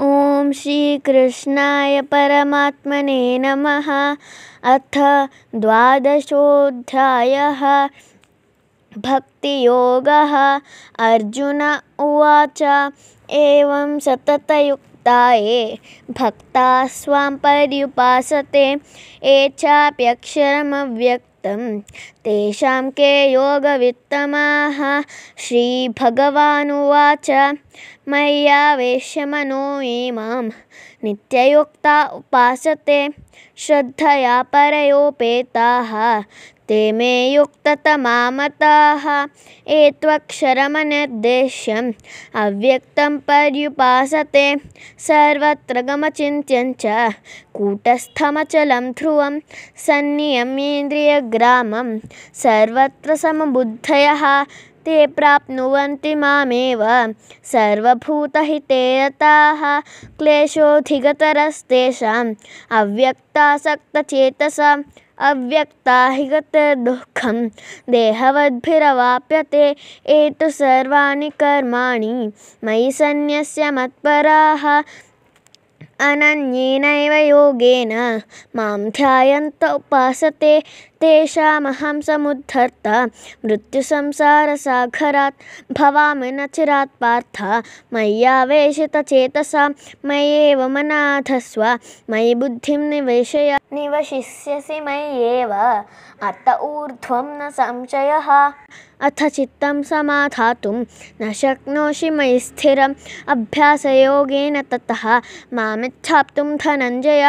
ॐ श्रीकृष्णाय परमात्मने नमः। अथ द्वादशोऽध्यायः। भक्तियोगः। अर्जुन उवाच। एवं सततयुक्ता ये भक्ता स्वां पर्युपासते। ये चाप्यक्षरमव्यक्तं तेषां के योगवित्तमाः श्रीभगवानुवाच। मय्यावेश्य मनो ये नित्ययुक्ता उपासते श्रद्धया परयोपेताः ते मे युक्ततमा मताः ये त्वक्षरमनिर्देश्यम्, अव्यक्तं पर्युपासते, सर्वत्र गमचिन्त्यं च, कूटस्थमचलं ध्रुवं सन्नियम्येन्द्रियग्रामं सर्वत्र समबुद्धयः, ते प्राप्नुवन्ति मामेव, सर्वभूतहिते क्लेशोऽधिगतरस्तेषाम्, अव्यक्तासक्तचेतसाम् अव्यक्ता दुखम गतिर्दुःखं देहवद्भिरवाप्यते, एतु सर्वाणि कर्माणि। मयि सन्न्यस्य मत्पराः, अनन्येनैव योगेन। माँ ध्यायन्त उपासते तेषामहं समुद्धर्ता। मृत्युसंसारसागरात् भवामि न चिरात् पार्थ। मय्यावेशितचेतसां मय्येव मनाधस्व मयि बुद्धिं निवेशय निवशिष्यसि मय्येव अत ऊर्ध्वं न संशयः। अथ चित्तं समाधातुं न शक्नोषि मयि स्थिरम्। अभ्यासयोगेन ततः मामिच्छाप्तुं धनञ्जय।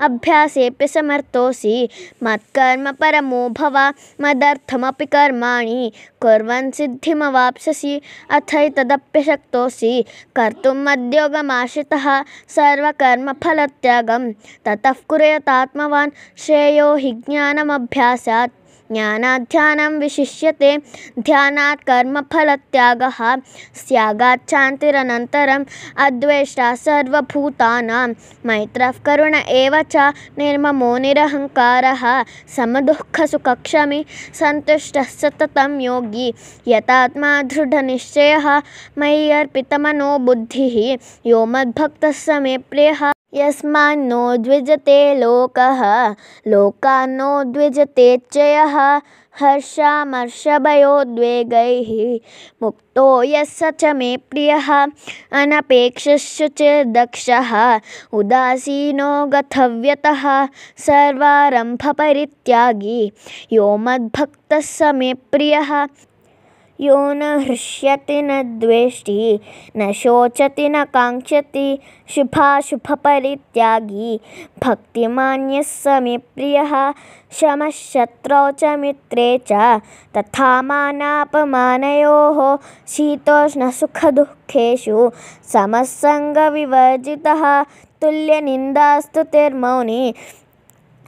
अभ्यासेऽपि समर्थोऽसि। मत्कर्म परमो भव मदर्थमपि कर्माणि। कुर्वन् सिद्धिमवाप्स्यसि अथैतदप्यशक्तोऽसि कर्तमश्रिता सर्वर्म सर्वकर्मफलत्यागं ततः कुर्यातात्मवान् श्रेयो हि ज्ञानमभ्यासात्। ज्ञानाध्यानं विशिष्यते। ध्यानात् कर्मफलत्यागः। स्यागात् शान्तिरनन्तरम् अद्वेष्टा सर्वभूतानां। मैत्रः करुण एव च निर्ममो निरहङ्कारः। समदुःखसुखक्षमी सन्तुष्टः सततं योगी। यतात्मा दृढनिश्चयः। मयि अर्पितमनो बुद्धिः। यो मद्भक्तः मे प्रियः। यस्मान्नो द्विजते लोकः, लोकान्नो द्विजते च यः हर्षामर्षभयोद्वेगैः मुक्तो यः च मे प्रियः अनपेक्षश्चुचिर्दक्षः उदासीनो गतव्यतः, सर्वारम्भपरित्यागी, यो मद्भक्तः स मे प्रियः। यो न हृष्यति न द्वेष्टि न शोचति न काङ्क्षति शुभाशुभपरित्यागी। भक्तिमान्यः स मे प्रियः शमः शत्रौ च मित्रे च तथा मानापमानयोः शीतोष्णसुखदुःखेषु समः सङ्गविवर्जितः तुल्यनिन्दास्तुतिर्मौनी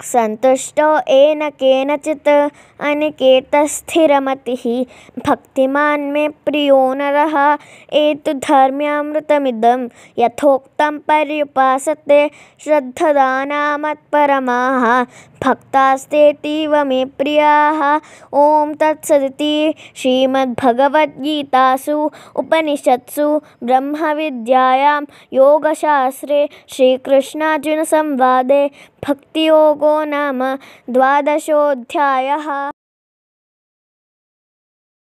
सन्तुष्टो येन केनचित् अनिकेतस्थिरमतिः। भक्तिमान् मे प्रियो नरः एतद्धर्म्यामृतमिदं यथोक्तं पर्युपासते श्रद्धदानामत्परमाः। भक्तास्तेतीव मे प्रियाः। ॐ तत्सदिति श्रीमद्भगवद्गीतासु, उपनिषत्सु, ब्रह्मविद्यायां योगशास्त्रे श्रीकृष्णार्जुनसंवादे। भक्तियोगो नाम द्वादशोऽध्यायः।